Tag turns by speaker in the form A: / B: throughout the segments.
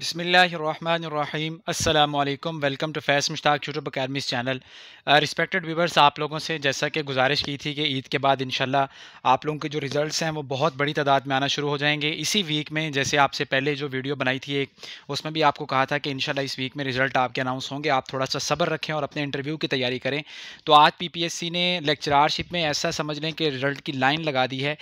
A: बिसमीम अल्लाम welcome to Faiz Mushtaq YouTube academy's channel. Respected viewers आप लोगों से जैसा कि गुजारिश की थी कि ईद के बाद इंशाल्लाह आप लोगों के जो रिज़ल्ट्स हैं वो बहुत बड़ी तादाद में आना शुरू हो जाएँगे। इसी वीक में, जैसे आपसे पहले जो वीडियो बनाई थी एक, उसमें भी आपको कहा था कि इंशाल्लाह इस वीक में रिज़ल्ट आपके अनाउंस होंगे। आप थोड़ा सा सब्र रखें और अपने इंटरव्यू की तैयारी करें। तो आज पी पी एस सी ने लेक्चरारशिप में ऐसा समझ लें कि रिज़ल्ट की लाइन लगा दी है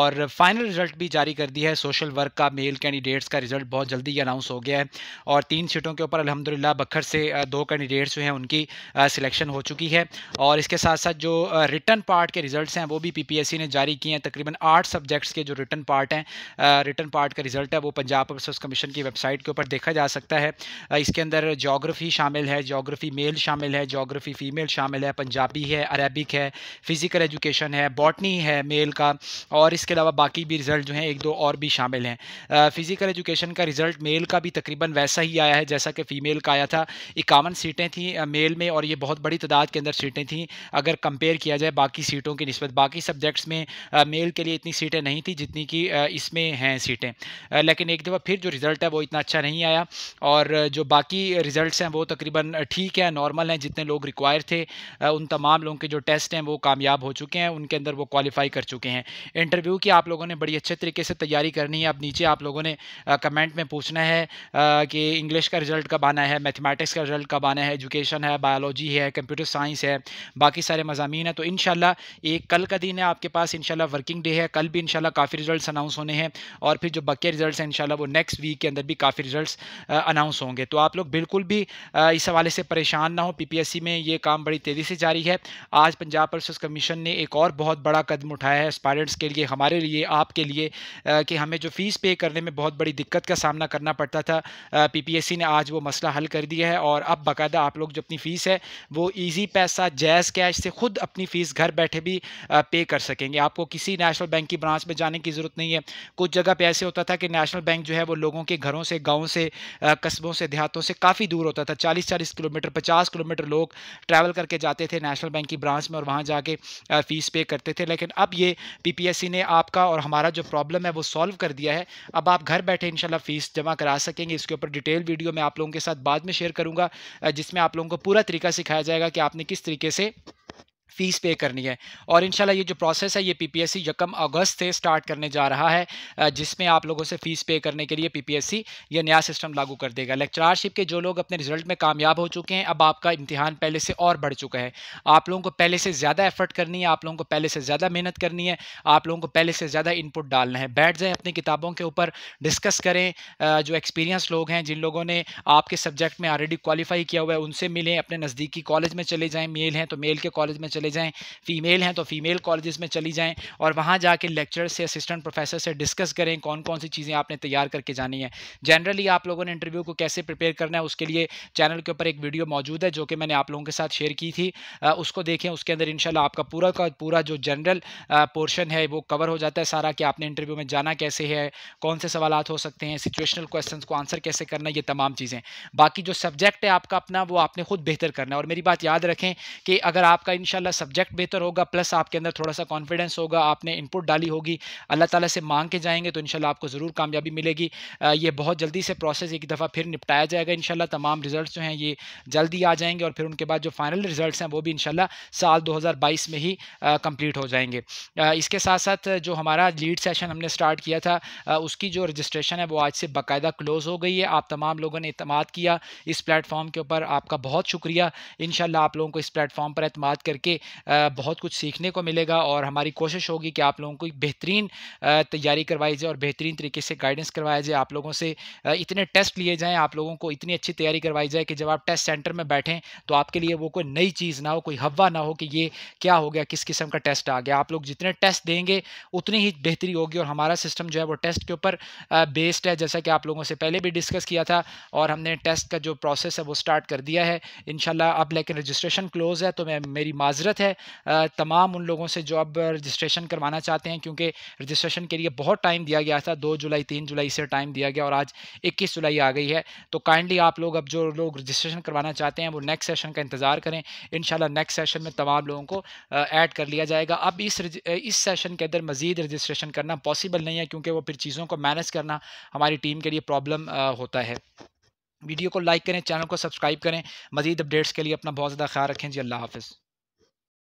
A: और फाइनल रिज़ल्ट भी जारी कर दी है। सोशल वर्क का, मेल कैंडिडेट्स का रिज़ल्ट बहुत जल्दी अनाउंस हो गया है। और तीन सीटों के ऊपर अलहमदिल्ला बखर से दो कैंडिडेट्स जो हैं उनकी सिलेक्शन हो चुकी है। और इसके साथ साथ जो रिटर्न पार्ट के रिजल्ट्स हैं वो भी पीपीएससी ने जारी किए हैं। तकरीबन आठ सब्जेक्ट्स के जो रिटर्न पार्ट हैं रिटर्न पार्ट का रिज़ल्ट है वो पंजाब प्रोसेस कमीशन की वेबसाइट के ऊपर देखा जा सकता है। इसके अंदर जोग्राफ़ी शामिल है जोग्राफ़ी मेल शामिल है जोग्राफ़ी फ़ीमेल शामिल है, पंजाबी है, अरेबिक है, फ़िज़िकल एजुकेशन है, बॉटनी है मेल का, और इसके अलावा बाकी भी रिज़ल्ट जो हैं एक दो और भी शामिल हैं। फ़िज़िकल एजुकेशन का रिज़ल्ट मेल का भी तकरीबन वैसा ही आया है जैसा कि फ़ीमेल का आया था। इक्यावन सीटें थी मेल में और ये बहुत बड़ी तादाद के अंदर सीटें थी। अगर कंपेयर किया जाए बाकी सीटों की नस्बत, बाकी सब्जेक्ट्स में मेल के लिए इतनी सीटें नहीं थी जितनी कि इसमें हैं सीटें। लेकिन एक दफ़ा फिर जो रिज़ल्ट है वो इतना अच्छा नहीं आया और जो बाकी रिज़ल्ट हैं वो तकरीबन ठीक है, नॉर्मल हैं, जितने लोग रिक्वायर थे उन तमाम लोगों के जो टेस्ट हैं वो कामयाब हो चुके हैं, उनके अंदर वो क्वालिफाई कर चुके हैं। इंटरव्यू की आप लोगों ने बड़ी अच्छे तरीके से तैयारी करनी है। अब नीचे आप लोगों ने कमेंट में पूछना है कि इंग्लिश का रिज़ल्ट कब आना है, मैथमेटिक्स का रिज़ल्ट कब आना है, एजुकेशन है, बायोलॉजी है, कंप्यूटर साइंस है, बाकी सारे मजामी हैं। तो इन एक कल का दिन है आपके पास इन वर्किंग डे है, कल भी इन काफ़ी रिज़ल्ट अनाउंस होने हैं और फिर जो बके रिज़ल्ट हैं इन वो नेक्स्ट वीक के अंदर भी काफ़ी रिज़ल्ट अनाउंस होंगे। तो आप लोग बिल्कुल भी इस हवाले से परेशान ना हो पी में ये काम बड़ी तेज़ी से जारी है। आज पंजाब पुलिस कमीशन ने एक और बहुत बड़ा कदम उठाया है एस्पायरेंट्स के लिए, हमारे लिए, आपके लिए कि हमें जो फ़ीस पे करने में बहुत बड़ी दिक्कत का सामना करना पड़ता था पीपीएससी ने आज वो मसला हल कर दिया है और अब बाकायदा आप लोग जो अपनी फ़ीस है, वो ईजी पैसा जैज़ कैश से ख़ुद अपनी फ़ीस घर बैठे भी पे कर सकेंगे। आपको किसी नेशनल बैंक की ब्रांच में जाने की ज़रूरत नहीं है। कुछ जगह पर ऐसे होता था कि नेशनल बैंक जो है वो लोगों के घरों से, गाँव से कस्बों से, देहातों से काफ़ी दूर होता था। चालीस चालीस किलोमीटर, पचास किलोमीटर लोग ट्रैवल करके जाते थे नेशनल बैंक की ब्रांच में और वहाँ जाके फ़ीस पे करते थे। लेकिन अब ये पी ने आपका और हमारा जो प्रॉब्लम है वो सॉल्व कर दिया है। अब आप घर बैठे इंशाल्लाह फ़ीस जमा करा सकेंगे, इसके ऊपर डिटेल वीडियो मैं आप लोगों के साथ बाद में शेयर करूँगा जिसमें आप लोगों को पूरा तरीका सिखाया जाएगा कि आपने किस तरीके से फ़ीस पे करनी है। और इंशाल्लाह ये जो प्रोसेस है, ये पीपीएससी यकम अगस्त से स्टार्ट करने जा रहा है जिसमें आप लोगों से फ़ीस पे करने के लिए पीपीएससी ये नया सिस्टम लागू कर देगा। लेक्चरारशिप के जो लोग अपने रिज़ल्ट में कामयाब हो चुके हैं, अब आपका इम्तिहान पहले से और बढ़ चुका है। आप लोगों को पहले से ज़्यादा एफर्ट करनी है, आप लोगों को पहले से ज़्यादा मेहनत करनी है, आप लोगों को पहले से ज़्यादा इनपुट डालना है। बैठ जाए अपनी किताबों के ऊपर, डिस्कस करें जो एक्सपीरियंस लोग हैं, जिन लोगों ने आपके सब्जेक्ट में ऑलरेडी क्वालिफाई किया हुआ है, उनसे मिलें, अपने नज़दीकी कॉलेज में चले जाएँ, मेल हैं तो मेल के कॉलेज में चले जाएँ। फ़ीमेल हैं तो फ़ीमेल कॉलेज़ में चली जाएँ और वहाँ जाके लेक्चर से असिस्टेंट प्रोफेसर से डिस्कस करें कौन कौन सी चीज़ें आपने तैयार करके जानी है। जनरली आप लोगों ने इंटरव्यू को कैसे प्रिपेयर करना है उसके लिए चैनल के ऊपर एक वीडियो मौजूद है जो कि मैंने आप लोगों के साथ शेयर की थी। उसको देखें, उसके अंदर इनशाला आपका पूरा का पूरा जो जनरल पोर्शन है वो कवर हो जाता है सारा कि आपने इंटरव्यू में जाना कैसे है, कौन से सवाल हो सकते हैं सिचुएशनल क्वेश्चन को आंसर कैसे करना ये तमाम चीज़ें। बाकी जो सब्जेक्ट है आपका अपना वो आपने खुद बेहतर करना है। और मेरी बात याद रखें कि अगर आपका इनशाला सब्जेक्ट बेहतर होगा प्लस आपके अंदर थोड़ा सा कॉन्फिडेंस होगा, आपने इनपुट डाली होगी, अल्लाह ताला से मांग के जाएँगे तो इनशाला आपको ज़रूर कामयाबी मिलेगी। ये बहुत जल्दी से प्रोसेस एक दफ़ा फिर निपटाया जाएगा इनशाला तमाम रिज़ल्ट जो हैं ये जल्दी आ जाएँगे और फिर उनके बाद जो फाइनल रिज़ल्ट हैं वो भी इनशाला साल दो हज़ार बाईस में ही कंप्लीट हो जाएँगे। इसके साथ साथ जो हमारा लीड सेशन हमने स्टार्ट किया था उसकी जो रजिस्ट्रेशन है वो आज से बाकायदा क्लोज़ हो गई है। आप तमाम लोगों ने अतमाद किया इस प्लेटफॉर्म के ऊपर, आपका बहुत शुक्रिया। इन आप लोगों को इस प्लेटफॉर्म पर अतमाद करके बहुत कुछ सीखने को मिलेगा और हमारी कोशिश होगी कि आप लोगों को बेहतरीन तैयारी करवाई जाए और बेहतरीन तरीके से गाइडेंस करवाया जाए। आप लोगों से इतने टेस्ट लिए जाएँ, आप लोगों को इतनी अच्छी तैयारी करवाई जाए कि जब आप टेस्ट सेंटर में बैठें तो आपके लिए वो कोई नई चीज़ ना हो, कोई हवा ना हो कि ये क्या हो गया, किस किस्म का टेस्ट आ गया। आप लोग जितने टेस्ट देंगे, उतनी ही बेहतरी होगी और हमारा सिस्टम जो है वो टेस्ट के ऊपर बेस्ड है। जैसा कि आप लोगों से पहले भी डिस्कस किया था और हमने टेस्ट का जो प्रोसेस है वो स्टार्ट कर दिया है। इन अब लेकिन रजिस्ट्रेशन क्लोज़ है तो मैं, मेरी माजरत है तमाम उन लोगों से जो अब रजिस्ट्रेशन करवाना चाहते हैं, क्योंकि रजिस्ट्रेशन के लिए बहुत टाइम दिया गया था, दो जुलाई, तीन जुलाई से टाइम दिया गया और आज इक्कीस जुलाई आ गई है। तो काइंडली आप लोग अब जो लोग रजिस्ट्रेशन करवाना चाहते हैं, वो नेक्स्ट सेशन का इंतज़ार करें। इन नेक्स्ट सेशन में तमाम लोगों को ऐड कर लिया जाएगा। अब इस इस सेशन के अंदर मज़ीद रजिस्ट्रेशन करना पॉसिबल नहीं है, क्योंकि वो फिर चीज़ों को मैनेज करना हमारी टीम के लिए प्रॉब्लम होता है। वीडियो को लाइक करें चैनल को सब्सक्राइब करें। मजीद अपडेट्स के लिए अपना बहुत ज़्यादा ख्याल रखें। जी, अल्लाह हाफ़िज़।